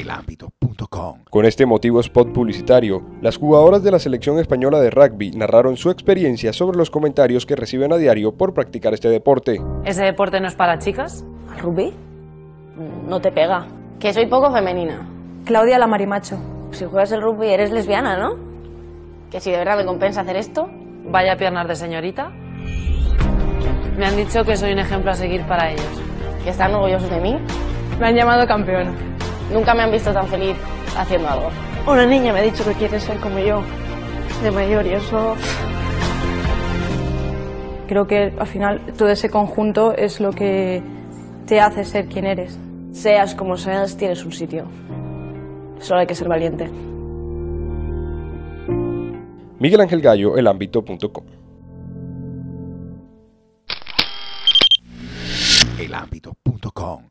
elambito.com. Con este motivo spot publicitario, las jugadoras de la selección española de rugby narraron su experiencia sobre los comentarios que reciben a diario por practicar este deporte. ¿Ese deporte no es para chicas? ¿Al rugby? No te pega. Que soy poco femenina. Claudia la marimacho. Si juegas el rugby eres lesbiana, ¿no? Que si de verdad me compensa hacer esto. Vaya piernas de señorita. Me han dicho que soy un ejemplo a seguir para ellos. Que están orgullosos de mí. Me han llamado campeona. Nunca me han visto tan feliz haciendo algo. Una niña me ha dicho que quiere ser como yo, de mayor, y eso... Creo que al final todo ese conjunto es lo que te hace ser quien eres. Seas como seas, tienes un sitio. Solo hay que ser valiente. Miguel Ángel Gallo, elambito.com. elambito.com.